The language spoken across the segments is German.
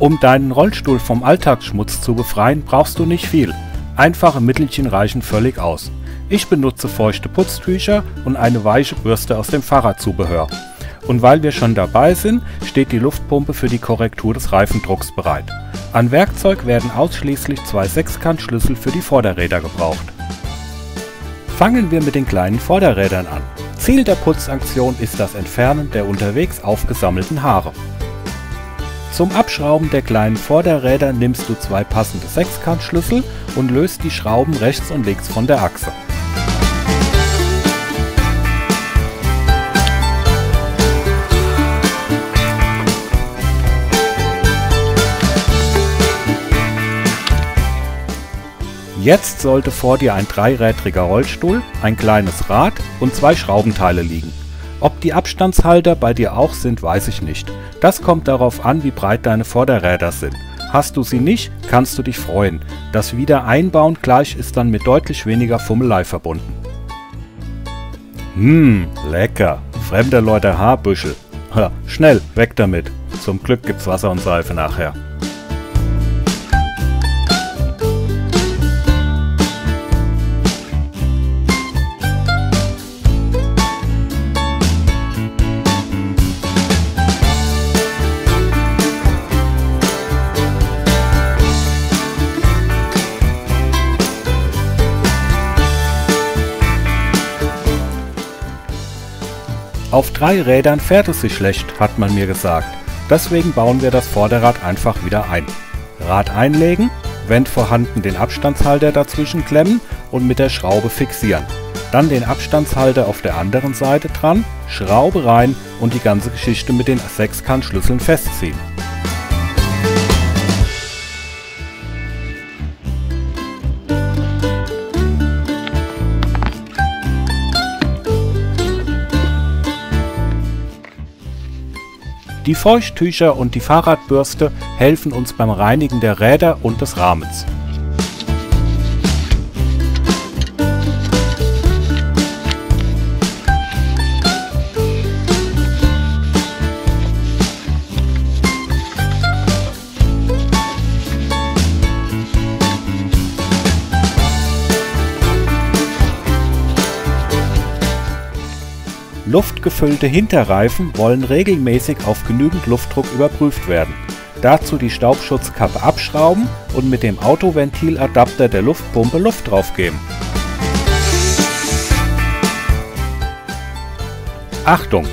Um deinen Rollstuhl vom Alltagsschmutz zu befreien, brauchst du nicht viel. Einfache Mittelchen reichen völlig aus. Ich benutze feuchte Putztücher und eine weiche Bürste aus dem Fahrradzubehör. Und weil wir schon dabei sind, steht die Luftpumpe für die Korrektur des Reifendrucks bereit. An Werkzeug werden ausschließlich zwei Sechskantschlüssel für die Vorderräder gebraucht. Fangen wir mit den kleinen Vorderrädern an. Ziel der Putzaktion ist das Entfernen der unterwegs aufgesammelten Haare. Zum Abschrauben der kleinen Vorderräder nimmst du zwei passende Sechskantschlüssel und löst die Schrauben rechts und links von der Achse. Jetzt sollte vor dir ein dreirädriger Rollstuhl, ein kleines Rad und zwei Schraubenteile liegen. Ob die Abstandshalter bei dir auch sind, weiß ich nicht. Das kommt darauf an, wie breit deine Vorderräder sind. Hast du sie nicht, kannst du dich freuen. Das Wiedereinbauen gleich ist dann mit deutlich weniger Fummelei verbunden. Mmm, lecker. Fremde Leute Haarbüschel. Ha, schnell, weg damit. Zum Glück gibt's Wasser und Seife nachher. Auf drei Rädern fährt es sich schlecht, hat man mir gesagt. Deswegen bauen wir das Vorderrad einfach wieder ein. Rad einlegen, wenn vorhanden den Abstandshalter dazwischen klemmen und mit der Schraube fixieren. Dann den Abstandshalter auf der anderen Seite dran, Schraube rein und die ganze Geschichte mit den Sechskantschlüsseln festziehen. Die Feuchttücher und die Fahrradbürste helfen uns beim Reinigen der Räder und des Rahmens. Luftgefüllte Hinterreifen wollen regelmäßig auf genügend Luftdruck überprüft werden. Dazu die Staubschutzkappe abschrauben und mit dem Autoventiladapter der Luftpumpe Luft draufgeben. Achtung!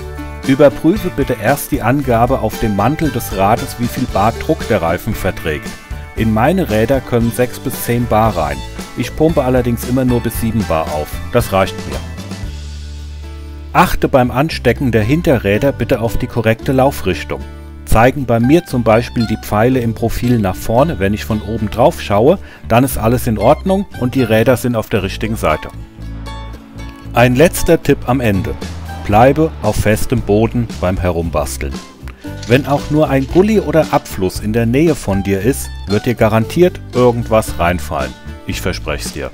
Überprüfe bitte erst die Angabe auf dem Mantel des Rades, wie viel Bar Druck der Reifen verträgt. In meine Räder können 6 bis 10 Bar rein. Ich pumpe allerdings immer nur bis 7 Bar auf. Das reicht mir. Achte beim Anstecken der Hinterräder bitte auf die korrekte Laufrichtung. Zeigen bei mir zum Beispiel die Pfeile im Profil nach vorne, wenn ich von oben drauf schaue, dann ist alles in Ordnung und die Räder sind auf der richtigen Seite. Ein letzter Tipp am Ende. Bleibe auf festem Boden beim Herumbasteln. Wenn auch nur ein Gully oder Abfluss in der Nähe von dir ist, wird dir garantiert irgendwas reinfallen. Ich verspreche es dir.